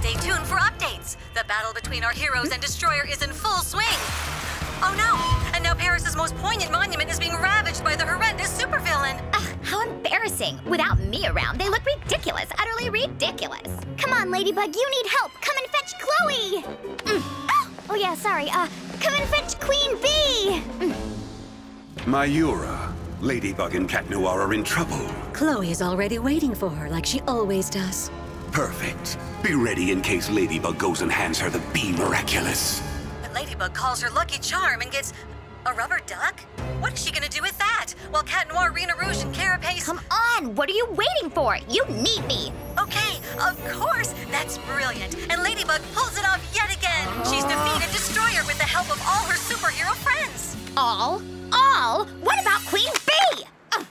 Stay tuned for updates. The battle between our heroes and Destroyer is in full swing. Oh no! And now Paris's most poignant monument is being ravaged by the horrendous supervillain. Ugh, how embarrassing. Without me around, they look ridiculous. Utterly ridiculous. Come on, Ladybug, you need help. Come and fetch Chloe. Mm. Oh, oh, yeah, sorry. Uh, come and fetch Queen Bee. Mm. Mayura, Ladybug and Cat Noir are in trouble. Chloe is already waiting for her, like she always does. Perfect. Be ready in case Ladybug goes and hands her the Bee Miraculous. But Ladybug calls her Lucky Charm and gets a rubber duck? What is she gonna do with that? While Cat Noir, Rena Rouge, and Carapace... Come on, what are you waiting for? You need me. Okay, of course. That's brilliant. And Ladybug pulls it off yet again. She's defeated Destroyer with the help of all her superhero friends. All? All? What about Queen Bee? Oh,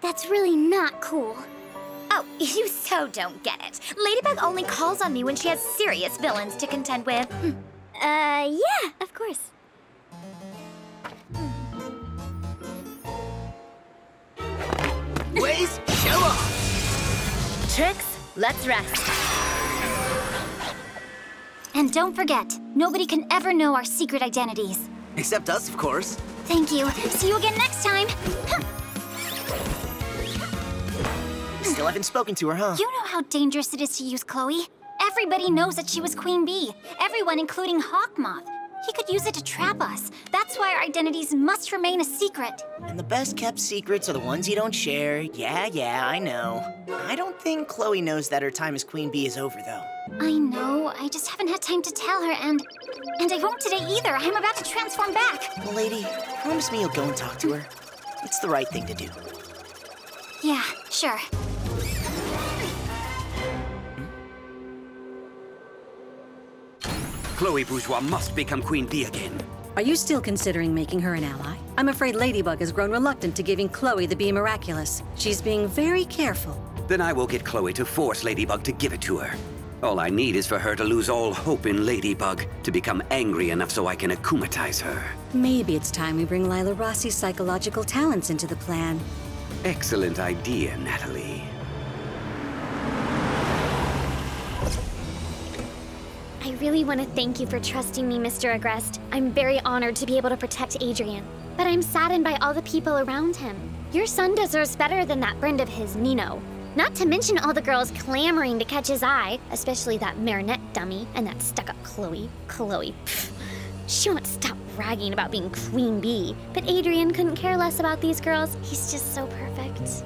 that's really not cool. You so don't get it. Ladybug only calls on me when she has serious villains to contend with. Hmm. Uh, yeah, of course. Blaze, show off! Trixx, let's rest. And don't forget, nobody can ever know our secret identities. Except us, of course. Thank you. See you again next time. Still haven't spoken to her, huh? You know how dangerous it is to use Chloe. Everybody knows that she was Queen Bee. Everyone, including Hawkmoth. He could use it to trap us. That's why our identities must remain a secret. And the best kept secrets are the ones you don't share. Yeah, yeah, I know. I don't think Chloe knows that her time as Queen Bee is over, though. I know. I just haven't had time to tell her, and... And I won't today either. I'm about to transform back. Well, lady, promise me you'll go and talk to her. It's the right thing to do. Yeah, sure. Chloe Bourgeois must become Queen Bee again. Are you still considering making her an ally? I'm afraid Ladybug has grown reluctant to giving Chloe the Bee Miraculous. She's being very careful. Then I will get Chloe to force Ladybug to give it to her. All I need is for her to lose all hope in Ladybug, to become angry enough so I can akumatize her. Maybe it's time we bring Lila Rossi's psychological talents into the plan. Excellent idea, Natalie. I really want to thank you for trusting me, Mr. Agreste. I'm very honored to be able to protect Adrien. But I'm saddened by all the people around him. Your son deserves better than that friend of his, Nino. Not to mention all the girls clamoring to catch his eye, especially that Marinette dummy and that stuck-up Chloe. Chloe, pfft. She won't stop bragging about being Queen Bee. But Adrien couldn't care less about these girls. He's just so perfect.